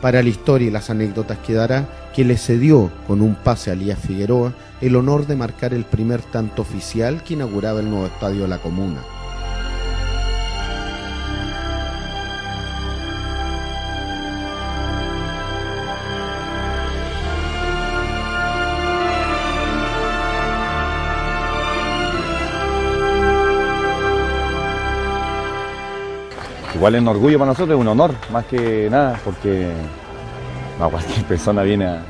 Para la historia y las anécdotas quedará que le cedió con un pase a Elías Figueroa el honor de marcar el primer tanto oficial que inauguraba el nuevo estadio de la comuna. Igual es un orgullo para nosotros, es un honor más que nada, porque no, cualquier persona viene a,